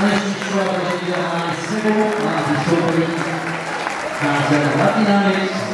n i h a n i c y i a s o r